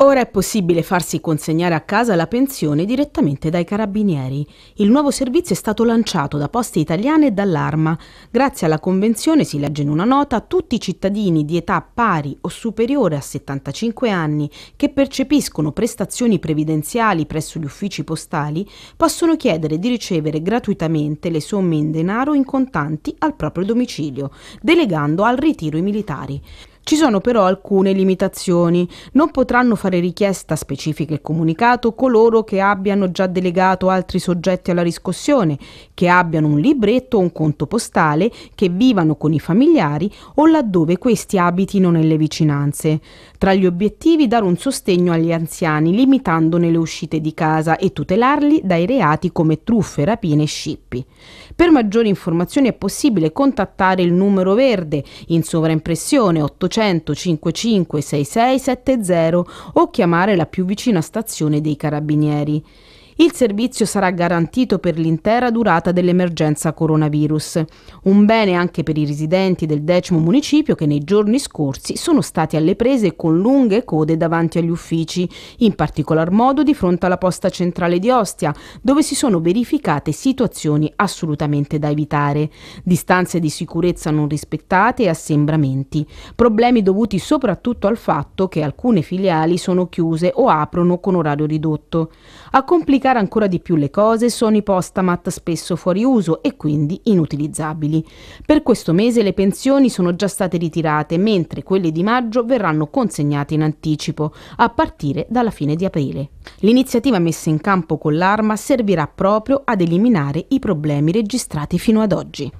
Ora è possibile farsi consegnare a casa la pensione direttamente dai carabinieri. Il nuovo servizio è stato lanciato da Poste Italiane e dall'Arma. Grazie alla convenzione, si legge in una nota, tutti i cittadini di età pari o superiore a 75 anni che percepiscono prestazioni previdenziali presso gli uffici postali possono chiedere di ricevere gratuitamente le somme in denaro in contanti al proprio domicilio, delegando al ritiro i militari. Ci sono però alcune limitazioni. Non potranno fare richiesta specifica il comunicato coloro che abbiano già delegato altri soggetti alla riscossione, che abbiano un libretto o un conto postale, che vivano con i familiari o laddove questi abitino nelle vicinanze. Tra gli obiettivi dare un sostegno agli anziani limitandone le uscite di casa e tutelarli dai reati come truffe, rapine e scippi. Per maggiori informazioni è possibile contattare il numero verde in sovraimpressione 800 55 6670 o chiamare la più vicina stazione dei carabinieri. Il servizio sarà garantito per l'intera durata dell'emergenza coronavirus, un bene anche per i residenti del decimo municipio che nei giorni scorsi sono stati alle prese con lunghe code davanti agli uffici, in particolar modo di fronte alla posta centrale di Ostia, dove si sono verificate situazioni assolutamente da evitare, distanze di sicurezza non rispettate e assembramenti, problemi dovuti soprattutto al fatto che alcune filiali sono chiuse o aprono con orario ridotto. A complicare complicare ancora di più le cose sono i postamat spesso fuori uso e quindi inutilizzabili. Per questo mese le pensioni sono già state ritirate, mentre quelle di maggio verranno consegnate in anticipo, a partire dalla fine di aprile. L'iniziativa messa in campo con l'Arma servirà proprio ad eliminare i problemi registrati fino ad oggi.